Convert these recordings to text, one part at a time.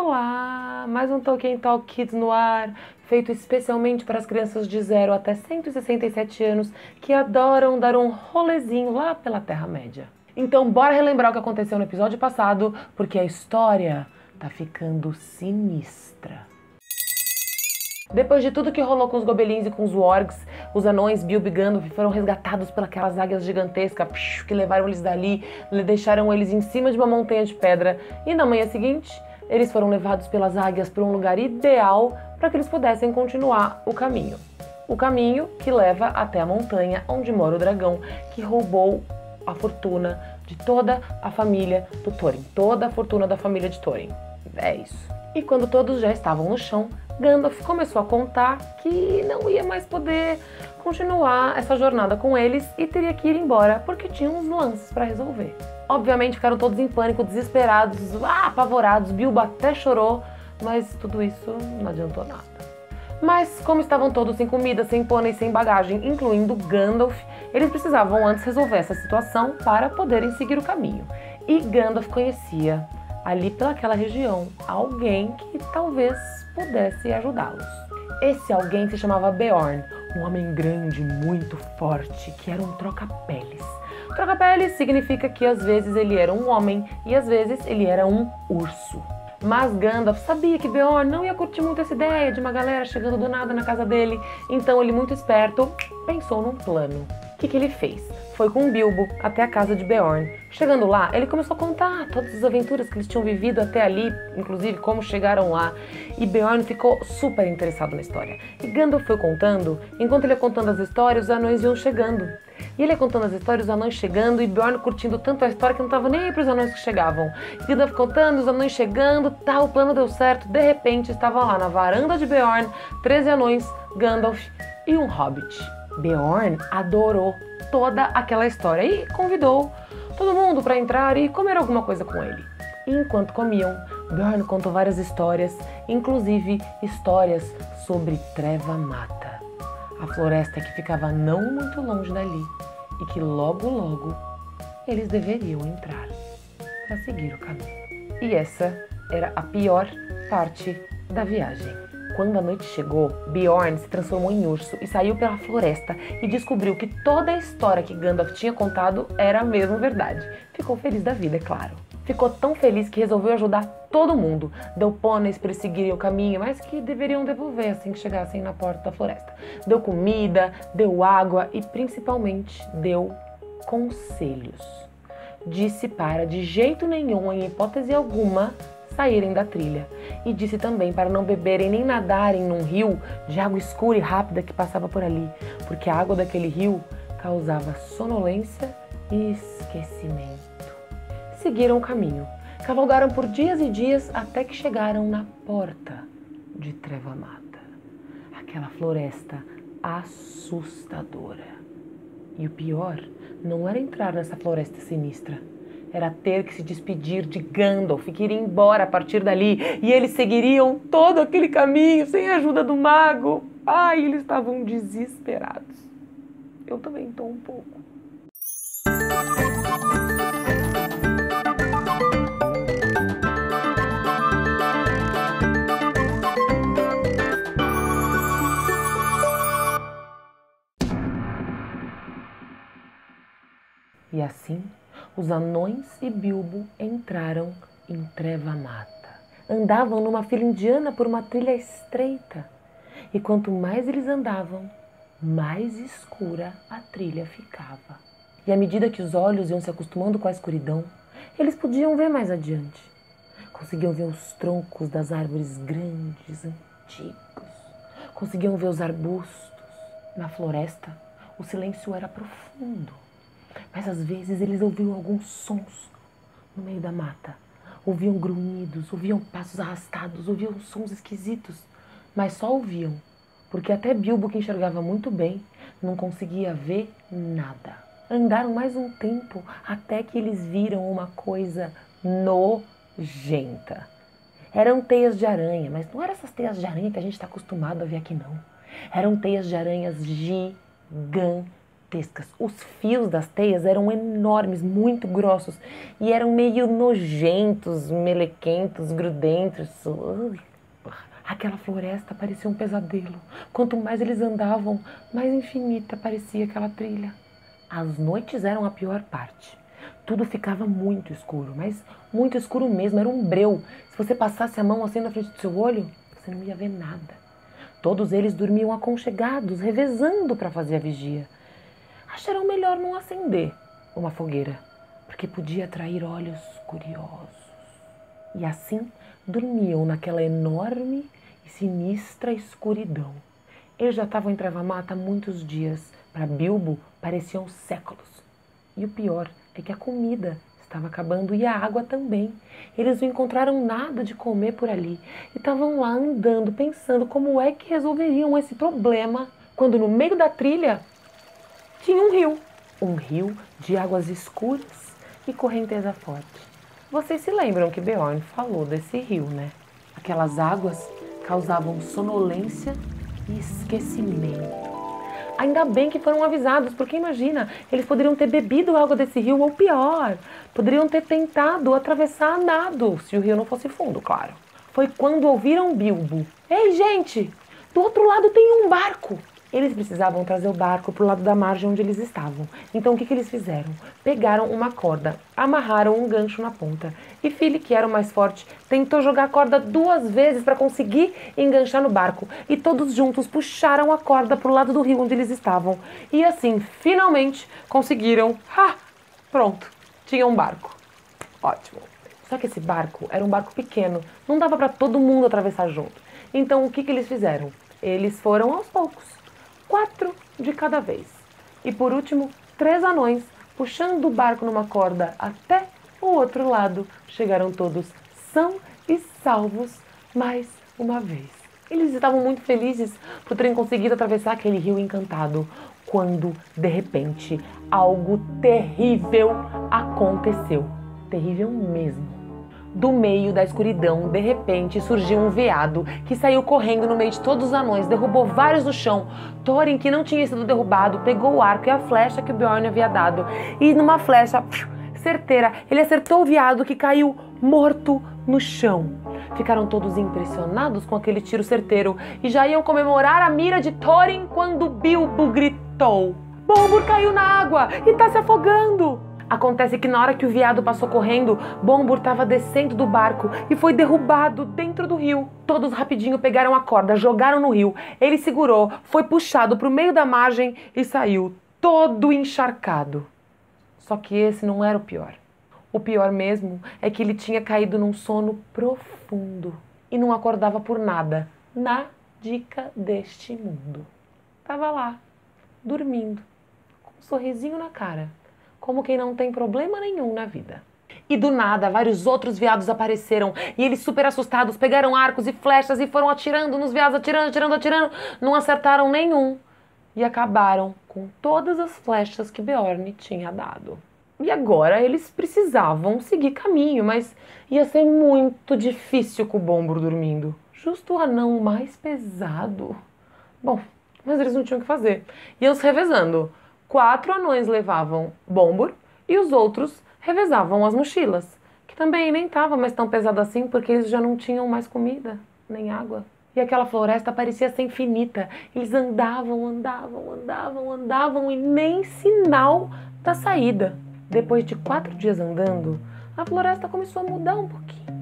Olá, mais um Tolkien Talk Kids no ar, feito especialmente para as crianças de 0 até 167 anos que adoram dar um rolezinho lá pela Terra-média. Então, bora relembrar o que aconteceu no episódio passado, porque a história tá ficando sinistra. Depois de tudo que rolou com os gobelins e com os wargs, os anões Bilbo e Gandalf foram resgatados pelas águias gigantescas que levaram eles dali, deixaram eles em cima de uma montanha de pedra e na manhã seguinte eles foram levados pelas águias para um lugar ideal para que eles pudessem continuar o caminho. O caminho que leva até a montanha onde mora o dragão que roubou a fortuna de toda a família do Thorin, toda a fortuna da família de Thorin. É isso. E quando todos já estavam no chão, Gandalf começou a contar que não ia mais poder continuar essa jornada com eles e teria que ir embora porque tinha uns lances para resolver. Obviamente ficaram todos em pânico, desesperados, ah, apavorados. Bilbo até chorou, mas tudo isso não adiantou nada. Mas como estavam todos sem comida, sem pônei, sem bagagem, incluindo Gandalf, eles precisavam antes resolver essa situação para poderem seguir o caminho. E Gandalf conhecia ali pelaquela região alguém que talvez pudesse ajudá-los. Esse alguém se chamava Beorn, um homem grande, muito forte, que era um troca-peles. Troca-pele significa que às vezes ele era um homem e às vezes ele era um urso. Mas Gandalf sabia que Beorn não ia curtir muito essa ideia de uma galera chegando do nada na casa dele, então ele, muito esperto, pensou num plano. O que, que ele fez? Foi com Bilbo até a casa de Beorn. Chegando lá, ele começou a contar todas as aventuras que eles tinham vivido até ali, inclusive como chegaram lá. E Beorn ficou super interessado na história. E Gandalf foi contando, enquanto ele ia contando as histórias, os anões iam chegando. E ele ia contando as histórias, os anões chegando, e Bjorn curtindo tanto a história que não tava nem aí pros anões que chegavam. E Gandalf contando, os anões chegando, tá, o plano deu certo. De repente, estava lá na varanda de Bjorn, 13 anões, Gandalf e um hobbit. Bjorn adorou toda aquela história e convidou todo mundo para entrar e comer alguma coisa com ele. Enquanto comiam, Bjorn contou várias histórias, inclusive histórias sobre Treva Mata a floresta que ficava não muito longe dali e que logo logo eles deveriam entrar para seguir o caminho. E essa era a pior parte da viagem. Quando a noite chegou, Bjorn se transformou em urso e saiu pela floresta e descobriu que toda a história que Gandalf tinha contado era a mesma verdade. Ficou feliz da vida, é claro. Ficou tão feliz que resolveu ajudar todo mundo. Deu pôneis para eles seguirem o caminho, mas que deveriam devolver assim que chegassem na porta da floresta. Deu comida, deu água e principalmente deu conselhos. Disse para de jeito nenhum, em hipótese alguma, saírem da trilha. E disse também para não beberem nem nadarem num rio de água escura e rápida que passava por ali, porque a água daquele rio causava sonolência e esquecimento seguiram o caminho. Cavalgaram por dias e dias até que chegaram na porta de Treva Mata, aquela floresta assustadora. E o pior não era entrar nessa floresta sinistra, era ter que se despedir de Gandalf, que iria embora a partir dali, e eles seguiriam todo aquele caminho sem a ajuda do mago. Ai, eles estavam desesperados. Eu também estou um pouco. E assim, os anões e Bilbo entraram em Treva Mata. Andavam numa fila indiana por uma trilha estreita. E quanto mais eles andavam, mais escura a trilha ficava. E à medida que os olhos iam se acostumando com a escuridão, eles podiam ver mais adiante. Conseguiam ver os troncos das árvores grandes, antigos. Conseguiam ver os arbustos. Na floresta, o silêncio era profundo mas às vezes eles ouviam alguns sons no meio da mata. Ouviam grunhidos, ouviam passos arrastados, ouviam sons esquisitos, mas só ouviam, porque até Bilbo, que enxergava muito bem, não conseguia ver nada. Andaram mais um tempo até que eles viram uma coisa nojenta. Eram teias de aranha, mas não eram essas teias de aranha que a gente está acostumado a ver aqui, não. Eram teias de aranhas gigantes gigantescas. Os fios das teias eram enormes, muito grossos e eram meio nojentos, melequentos, grudentos. Ui. Aquela floresta parecia um pesadelo. Quanto mais eles andavam, mais infinita parecia aquela trilha. As noites eram a pior parte. Tudo ficava muito escuro, mas muito escuro mesmo, era um breu. Se você passasse a mão assim na frente do seu olho, você não ia ver nada. Todos eles dormiam aconchegados, revezando para fazer a vigia. Acharam melhor não acender uma fogueira, porque podia atrair olhos curiosos. E assim dormiam naquela enorme e sinistra escuridão. Eles já estavam em Travamata há muitos dias. Para Bilbo pareciam séculos. E o pior é que a comida estava acabando e a água também. Eles não encontraram nada de comer por ali e estavam lá andando, pensando como é que resolveriam esse problema, quando no meio da trilha tinha um rio. Um rio de águas escuras e correnteza forte. Vocês se lembram que Beorn falou desse rio, né? Aquelas águas causavam sonolência e esquecimento. Ainda bem que foram avisados, porque imagina, eles poderiam ter bebido água desse rio, ou pior, poderiam ter tentado atravessar a nado, se o rio não fosse fundo, claro. Foi quando ouviram Bilbo: Ei, gente, do outro lado tem um barco. Eles precisavam trazer o barco para o lado da margem onde eles estavam. Então o que, que eles fizeram? Pegaram uma corda, amarraram um gancho na ponta. E Philly, que era o mais forte, tentou jogar a corda duas vezes para conseguir enganchar no barco. E todos juntos puxaram a corda para o lado do rio onde eles estavam. E assim, finalmente, conseguiram. Pronto, tinha um barco. Ótimo. Só que esse barco era um barco pequeno, não dava para todo mundo atravessar junto. Então o que, que eles fizeram? Eles foram aos poucos quatro de cada vez. E por último, três anões, puxando o barco numa corda até o outro lado, chegaram todos são e salvos mais uma vez. Eles estavam muito felizes por terem conseguido atravessar aquele rio encantado, quando de repente algo terrível aconteceu. Terrível mesmo do meio da escuridão, de repente surgiu um veado que saiu correndo no meio de todos os anões, derrubou vários no chão. Thorin, que não tinha sido derrubado, pegou o arco e a flecha que Bjorn havia dado. E numa flecha certeira, ele acertou o veado que caiu morto no chão. Ficaram todos impressionados com aquele tiro certeiro e já iam comemorar a mira de Thorin quando Bilbo gritou: Bombur caiu na água e está se afogando! Acontece que na hora que o viado passou correndo, Bombur estava descendo do barco e foi derrubado dentro do rio. Todos rapidinho pegaram a corda, jogaram no rio. Ele segurou, foi puxado para o meio da margem e saiu todo encharcado. Só que esse não era o pior. O pior mesmo é que ele tinha caído num sono profundo e não acordava por nada, na dica deste mundo. Tava lá, dormindo, com um sorrisinho na cara como quem não tem problema nenhum na vida. E do nada, vários outros veados apareceram e eles, super assustados, pegaram arcos e flechas e foram atirando nos veados, atirando, atirando, atirando. Não acertaram nenhum e acabaram com todas as flechas que Beorn tinha dado. E agora eles precisavam seguir caminho, mas ia ser muito difícil com o Bombro dormindo. Justo o anão mais pesado. Bom, mas eles não tinham o que fazer. Iam se revezando. Quatro anões levavam Bombur e os outros revezavam as mochilas, que também nem estava mais tão pesada assim porque eles já não tinham mais comida, nem água. E aquela floresta parecia ser infinita. Eles andavam, andavam, andavam, andavam e nem sinal da saída. Depois de quatro dias andando, a floresta começou a mudar um pouquinho.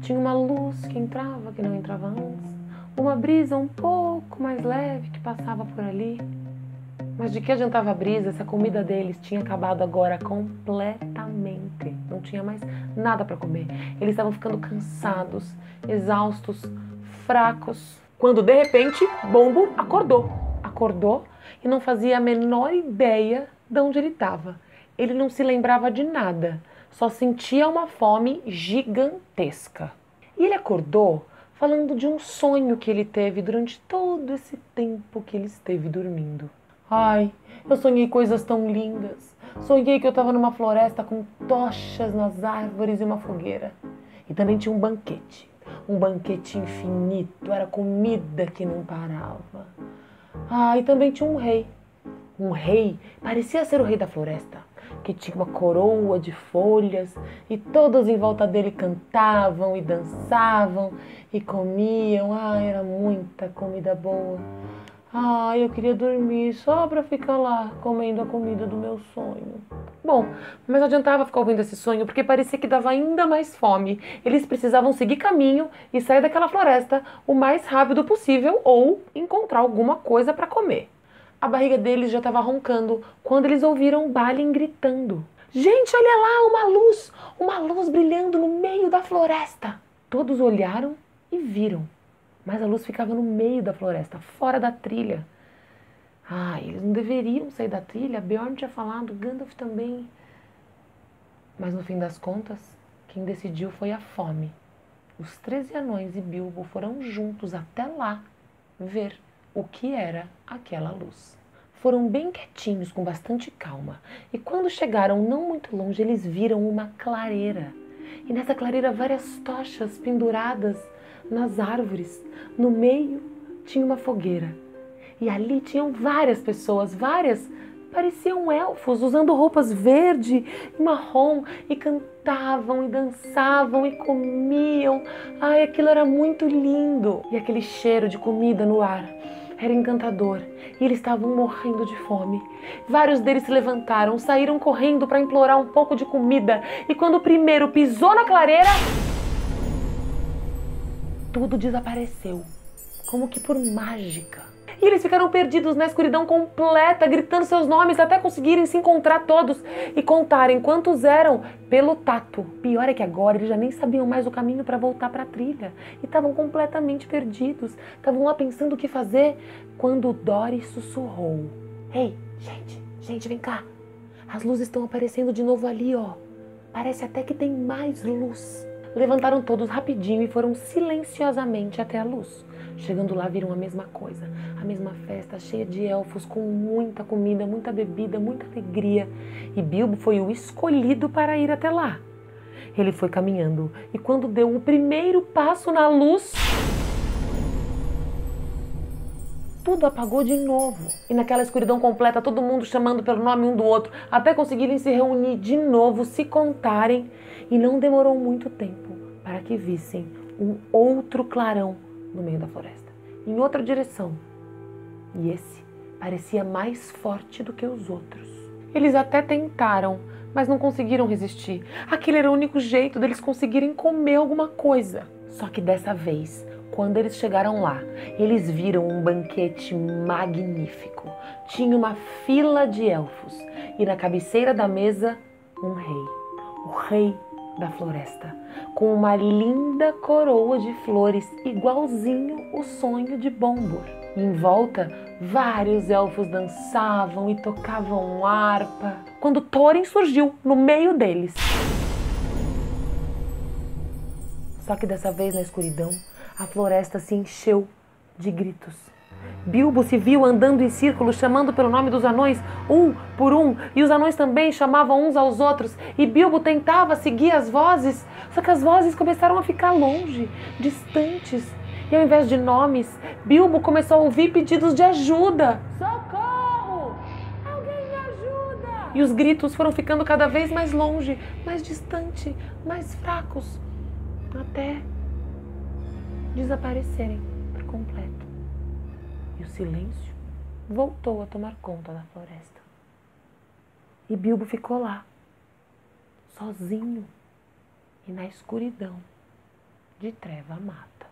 Tinha uma luz que entrava, que não entrava antes, uma brisa um pouco mais leve que passava por ali. Mas de que adiantava a brisa se a comida deles tinha acabado agora completamente? Não tinha mais nada para comer. Eles estavam ficando cansados, exaustos, fracos. Quando de repente, Bombo acordou. Acordou e não fazia a menor ideia de onde ele estava. Ele não se lembrava de nada, só sentia uma fome gigantesca. E ele acordou falando de um sonho que ele teve durante todo esse tempo que ele esteve dormindo. Ai, eu sonhei coisas tão lindas. Sonhei que eu estava numa floresta com tochas nas árvores e uma fogueira. E também tinha um banquete. Um banquete infinito, era comida que não parava. Ah, e também tinha um rei. um rei, parecia ser o rei da floresta, que tinha uma coroa de folhas e todos em volta dele cantavam e dançavam e comiam. Ah, era muita comida boa. Ah, eu queria dormir só para ficar lá comendo a comida do meu sonho. Bom, mas não adiantava ficar ouvindo esse sonho porque parecia que dava ainda mais fome. Eles precisavam seguir caminho e sair daquela floresta o mais rápido possível ou encontrar alguma coisa para comer. A barriga deles já estava roncando quando eles ouviram Balin gritando: Gente, olha lá, uma luz! Uma luz brilhando no meio da floresta! Todos olharam e viram mas a luz ficava no meio da floresta, fora da trilha. Ah, eles não deveriam sair da trilha. Bjorn tinha falado, Gandalf também. Mas no fim das contas, quem decidiu foi a fome. Os treze anões e Bilbo foram juntos até lá ver o que era aquela luz. Foram bem quietinhos, com bastante calma, e quando chegaram não muito longe, eles viram uma clareira. E nessa clareira várias tochas penduradas nas árvores. No meio tinha uma fogueira. E ali tinham várias pessoas, várias, pareciam elfos, usando roupas verde e marrom, e cantavam e dançavam e comiam. Ai, aquilo era muito lindo! E aquele cheiro de comida no ar era encantador e eles estavam morrendo de fome. Vários deles se levantaram, saíram correndo para implorar um pouco de comida, e quando o primeiro pisou na clareira, tudo desapareceu, como que por mágica. E eles ficaram perdidos na escuridão completa, gritando seus nomes até conseguirem se encontrar todos e contarem quantos eram pelo tato. Pior é que agora eles já nem sabiam mais o caminho para voltar para a trilha e estavam completamente perdidos. Estavam lá pensando o que fazer quando Dory sussurrou: Ei, gente, gente, vem cá. As luzes estão aparecendo de novo ali, ó. Parece até que tem mais luz. Levantaram todos rapidinho e foram silenciosamente até a luz. Chegando lá, viram a mesma coisa, a mesma festa cheia de elfos, com muita comida, muita bebida, muita alegria. E Bilbo foi o escolhido para ir até lá. Ele foi caminhando e, quando deu o primeiro passo na luz, tudo apagou de novo. E naquela escuridão completa, todo mundo chamando pelo nome um do outro, até conseguirem se reunir de novo, se contarem. E não demorou muito tempo para que vissem um outro clarão no meio da floresta, em outra direção. E esse parecia mais forte do que os outros. Eles até tentaram, mas não conseguiram resistir. Aquele era o único jeito deles conseguirem comer alguma coisa. Só que dessa vez, quando eles chegaram lá, eles viram um banquete magnífico. Tinha uma fila de elfos e na cabeceira da mesa, um rei. O rei da floresta, com uma linda coroa de flores, igualzinho o sonho de Bombur. Em volta, vários elfos dançavam e tocavam harpa, quando Thorin surgiu no meio deles. Só que dessa vez na escuridão, a floresta se encheu de gritos. Bilbo se viu andando em círculos, chamando pelo nome dos anões, um por um, e os anões também chamavam uns aos outros, e Bilbo tentava seguir as vozes, só que as vozes começaram a ficar longe, distantes, e ao invés de nomes, Bilbo começou a ouvir pedidos de ajuda. Socorro! Alguém me ajuda! E os gritos foram ficando cada vez mais longe, mais distante, mais fracos, até desaparecerem silêncio voltou a tomar conta da floresta. E Bilbo ficou lá, sozinho e na escuridão de treva mata.